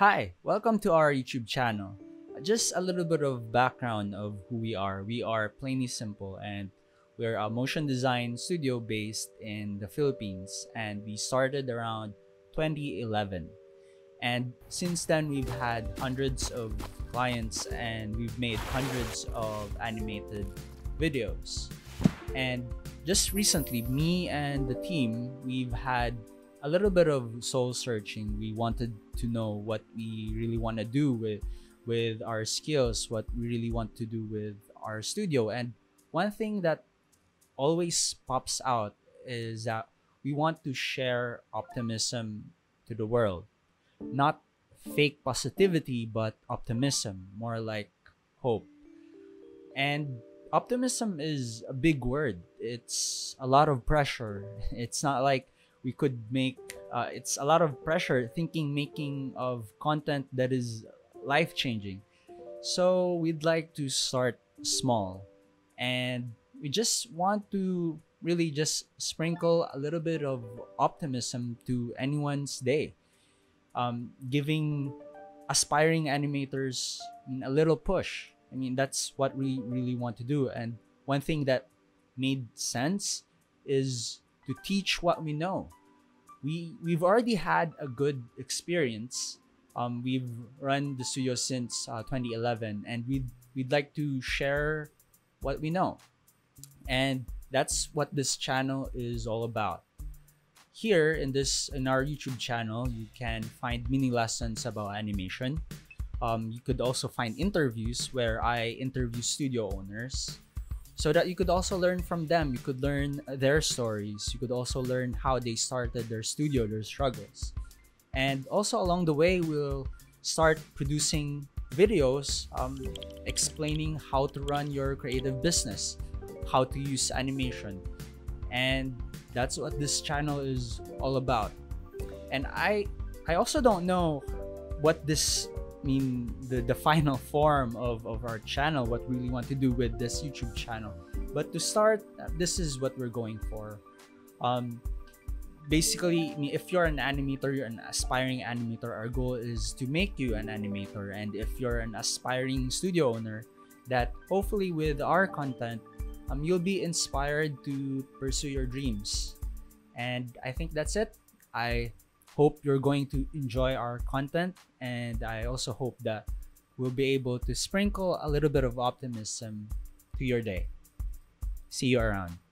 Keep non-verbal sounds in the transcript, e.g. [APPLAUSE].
Hi, welcome to our YouTube channel. Just a little bit of background of who we are. We are Plainly Simple and we're a motion design studio based in the Philippines and we started around 2011. And since then, we've had hundreds of clients and we've made hundreds of animated videos. And just recently, me and the team, we've had a little bit of soul searching. We wanted to know what we really want to do with with our skills, what we really want to do with our studio. And one thing that always pops out is that we want to share optimism to the world. Not fake positivity, but optimism, more like hope. And optimism is a big word. It's a lot of pressure. [LAUGHS] It's not like we could make uh, it's a lot of pressure thinking making of content that is life changing so we'd like to start small. And we just want to really just sprinkle a little bit of optimism to anyone's day. Um, giving aspiring animators a little push. I mean that's what we really want to do. And one thing that made sense is to teach what we know. We we've already had a good experience. Um, we've run the studio since uh, 2011, and we'd we'd like to share what we know, and that's what this channel is all about. Here in this in our YouTube channel, you can find mini lessons about animation. Um, you could also find interviews where I interview studio owners so that you could also learn from them. You could learn their stories. You could also learn how they started their studio, their struggles. And also along the way, we'll start producing videos um, explaining how to run your creative business, how to use animation. And that's what this channel is all about. And I I also don't know what this mean the, the final form of, of our channel, what we really want to do with this YouTube channel. But to start, this is what we're going for. Um, basically, if you're an animator, you're an aspiring animator, our goal is to make you an animator. And if you're an aspiring studio owner, that hopefully with our content, um, you'll be inspired to pursue your dreams. And I think that's it. I hope you're going to enjoy our content and I also hope that we'll be able to sprinkle a little bit of optimism to your day. See you around.